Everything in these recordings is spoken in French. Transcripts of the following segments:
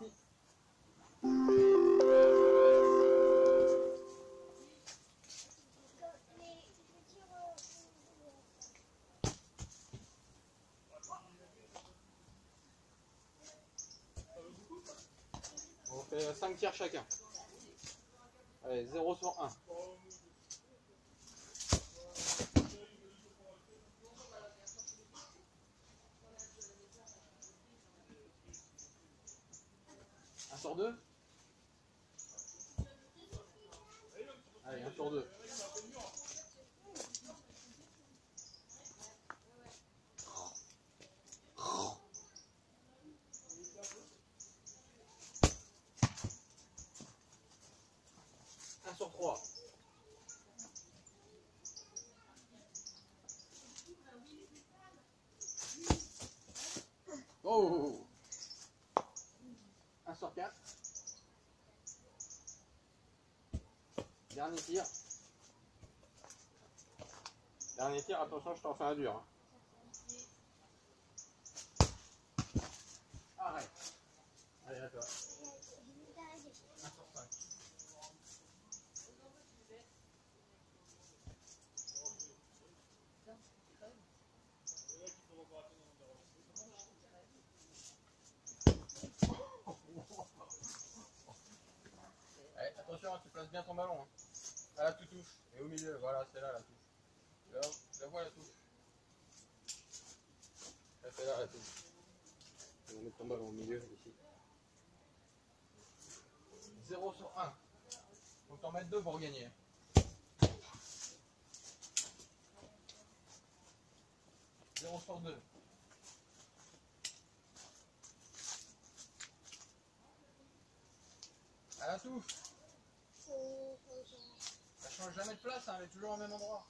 On fait 5 tirs chacun. Allez, 0 sur 1. Allez, un sur deux. Un sur trois. Oh sur quatre. Dernier tir. Dernier tir, attention, je t'en fais un dur. hein. Arrête. Allez, à toi. Hein, tu places bien ton ballon. Hein. À la toute touche. Et au milieu, voilà, c'est là la touche. Là, la vois la touche. Là, c'est là la touche. Mettre ton ballon au milieu, ici. 0 sur 1. Faut t'en mettre 2 pour gagner. Zéro sur deux. À la touche. Elle change jamais de place, hein, elle est toujours au même endroit.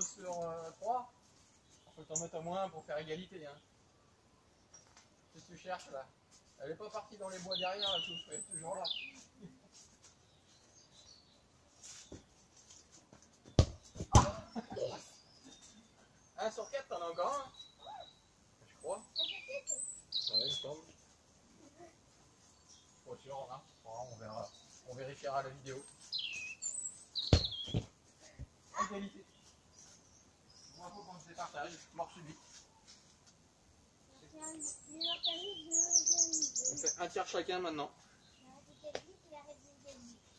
Sur euh, 3. Faut t'en mettre au moins pour faire égalité. Hein. Qu'est-ce que tu cherches là Elle est pas partie dans les bois derrière elle est toujours là. Un sur quatre, t'en as encore un Je crois. Ouais, il me semble. Hein. Bon, on verra. On vérifiera la vidéo. Égalité. Bravo quand je départage, mort subite. On fait un tiers chacun maintenant.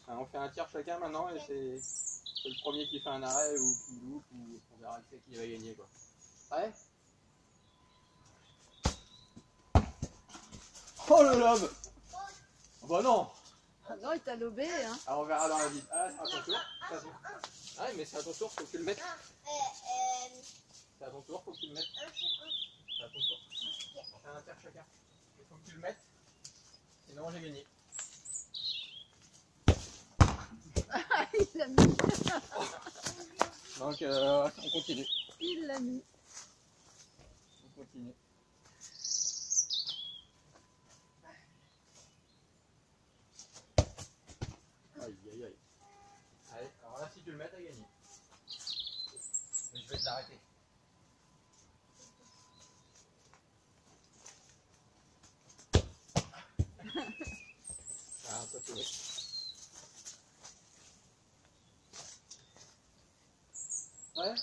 On fait un tiers chacun maintenant et c'est le premier qui fait un arrêt ou qui loupe ou on verra qui qui va gagner quoi. Ouais Oh le lobe Bah non Ah non, il t'a lobé, hein. Alors on verra dans la vidéo. Ah, c'est à ton tour. C'est à ton- Ah mais c'est à ton tour, faut que tu le mettes. C'est à ton tour, faut que tu le mettes. C'est à ton tour. Fait un tiers chacun. Il faut que tu le mettes. Sinon j'ai gagné. Ah, il l'a mis. Donc euh, on continue. Il l'a mis. On continue. Aïe aïe aïe. Allez, alors là si tu le mets, t'as gagné. Mais je vais te l'arrêter. Ah, ça mets. Ouais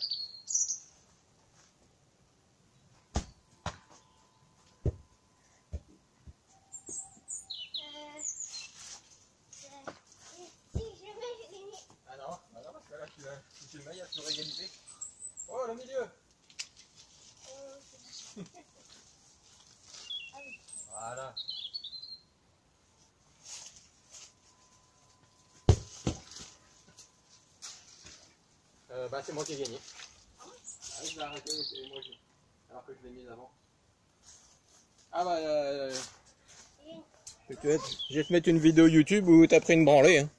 Ah non, bah non, parce que là, tu, si tu le mets, il y a toujours égalité. Milieu Voilà. Euh, bah, c'est moi qui ai gagné. Ah, je vais arrêter, c'est moi qui... Alors que je l'ai mis avant. Ah bah... Euh... Je vais te mettre- je vais te mettre une vidéo YouTube où t'as pris une branlée. Hein.